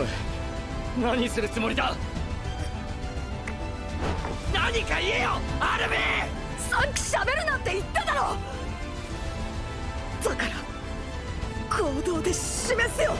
お何するつもりだ？何か言えよ！アルビー！さっき喋るなって言っただろ！だから行動で示すよ！